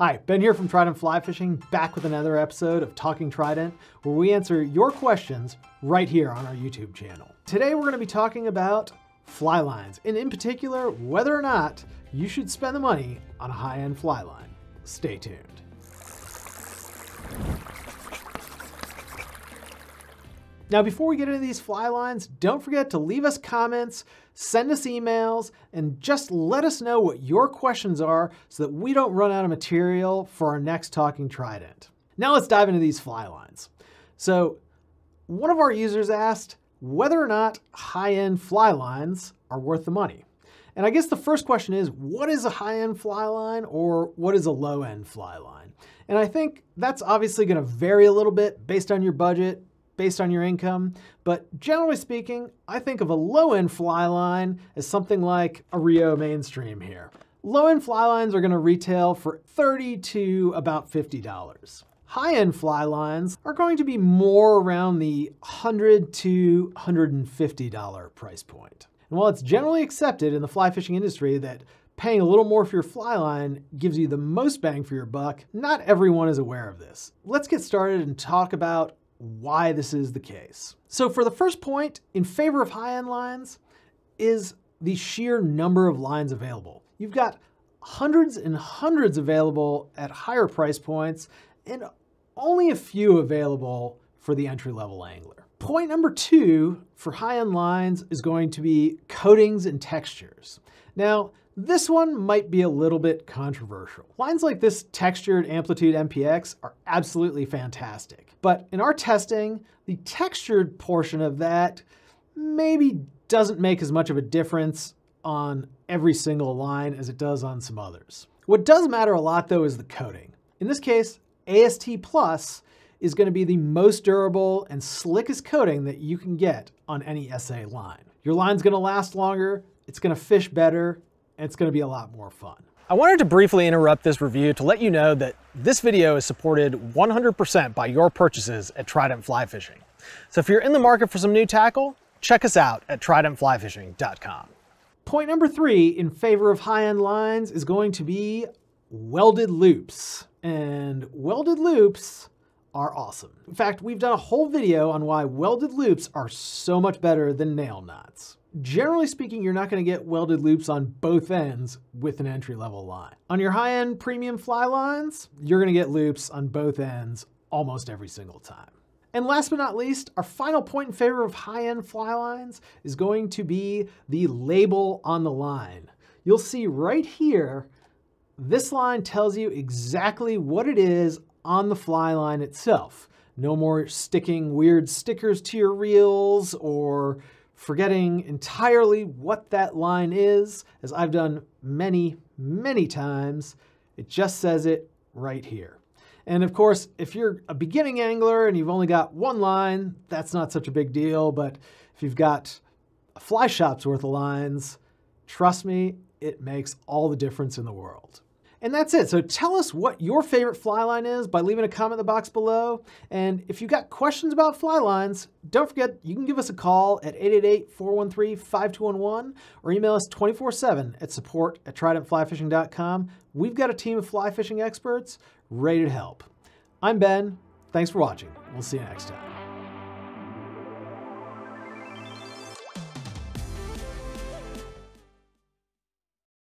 Hi, Ben here from Trident Fly Fishing, back with another episode of Talking Trident, where we answer your questions right here on our YouTube channel. Today we're going to be talking about fly lines, and in particular, whether or not you should spend the money on a high-end fly line. Stay tuned. Now, before we get into these fly lines, don't forget to leave us comments, send us emails, and just let us know what your questions are so that we don't run out of material for our next Talking Trident. Now let's dive into these fly lines. So one of our users asked whether or not high-end fly lines are worth the money. And I guess the first question is, what is a high-end fly line or what is a low-end fly line? And I think that's obviously gonna vary a little bit based on your budget, based on your income, but generally speaking, I think of a low-end fly line as something like a Rio mainstream here. Low-end fly lines are gonna retail for 30 to about $50. High-end fly lines are going to be more around the 100 to $150 price point. And while it's generally accepted in the fly fishing industry that paying a little more for your fly line gives you the most bang for your buck, not everyone is aware of this. Let's get started and talk about why this is the case. So for the first point, in favor of high-end lines, is the sheer number of lines available. You've got hundreds and hundreds available at higher price points and only a few available for the entry-level angler. Point number two for high-end lines is going to be coatings and textures. Now, this one might be a little bit controversial. Lines like this textured Amplitude MPX are absolutely fantastic. But in our testing, the textured portion of that maybe doesn't make as much of a difference on every single line as it does on some others. What does matter a lot though is the coating. In this case, AST Plus is gonna be the most durable and slickest coating that you can get on any SA line. Your line's gonna last longer, it's gonna fish better, it's gonna be a lot more fun. I wanted to briefly interrupt this review to let you know that this video is supported 100% by your purchases at Trident Fly Fishing. So if you're in the market for some new tackle, check us out at tridentflyfishing.com. Point number three in favor of high-end lines is going to be welded loops. And welded loops are awesome. In fact, we've done a whole video on why welded loops are so much better than nail knots. Generally speaking, you're not gonna get welded loops on both ends with an entry-level line. On your high-end premium fly lines, you're gonna get loops on both ends almost every single time. And last but not least, our final point in favor of high-end fly lines is going to be the label on the line. You'll see right here, this line tells you exactly what it is on the fly line itself. No more sticking weird stickers to your reels or forgetting entirely what that line is, as I've done many, many times. It just says it right here. And of course, if you're a beginning angler and you've only got one line, that's not such a big deal. But if you've got a fly shop's worth of lines, trust me, it makes all the difference in the world. And that's it. So tell us what your favorite fly line is by leaving a comment in the box below. And if you've got questions about fly lines, don't forget you can give us a call at 888-413-5211 or email us 24-7 at support at tridentflyfishing.com. We've got a team of fly fishing experts ready to help. I'm Ben. Thanks for watching. We'll see you next time.